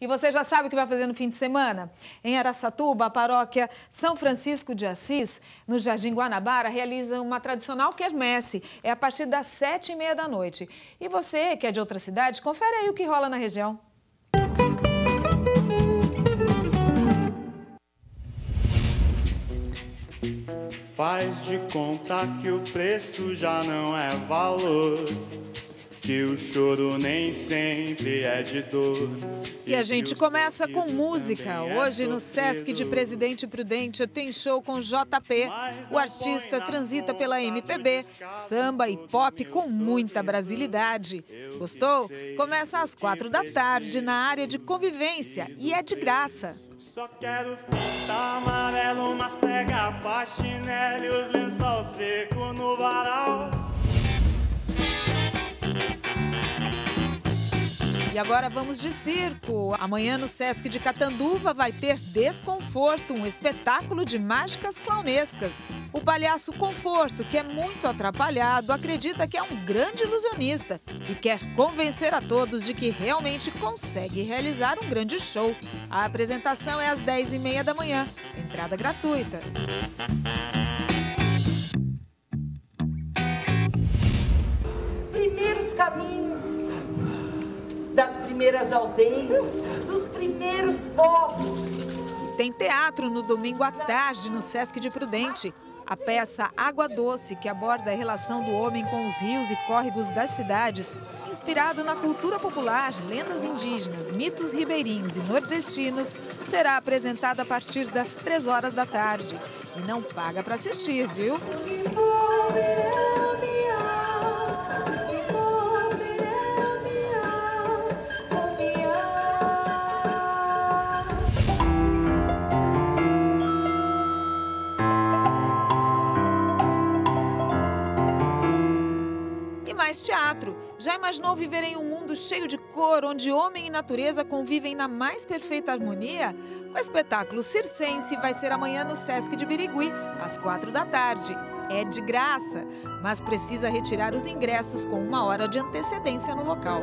E você já sabe o que vai fazer no fim de semana? Em Araçatuba, a paróquia São Francisco de Assis, no Jardim Guanabara, realiza uma tradicional quermesse. É a partir das sete e meia da noite. E você, que é de outra cidade, confere aí o que rola na região. Faz de conta que o preço já não é valor que o choro nem sempre é de dor. E a gente começa com música. É Hoje no Sesc de Presidente Prudente tem show com JP. O artista transita pela MPB, samba e pop com muita brasilidade. Gostou? Começa às quatro da tarde na área de convivência e é de graça. Só quero fita amarelo, mas pega a e os lençol seco no varal. E agora vamos de circo. Amanhã no Sesc de Catanduva vai ter Desconforto, um espetáculo de mágicas clownescas. O palhaço Conforto, que é muito atrapalhado, acredita que é um grande ilusionista e quer convencer a todos de que realmente consegue realizar um grande show. A apresentação é às 10h30 da manhã. Entrada gratuita. Primeiros caminhos primeiras aldeias, dos primeiros povos. Tem teatro no domingo à tarde no Sesc de Prudente. A peça Água Doce, que aborda a relação do homem com os rios e córregos das cidades, inspirado na cultura popular, lendas indígenas, mitos ribeirinhos e nordestinos, será apresentada a partir das três horas da tarde. E não paga para assistir, viu? Mais teatro. Já imaginou viver em um mundo cheio de cor, onde homem e natureza convivem na mais perfeita harmonia? O espetáculo circense vai ser amanhã no Sesc de Birigui, às quatro da tarde. É de graça, mas precisa retirar os ingressos com uma hora de antecedência no local.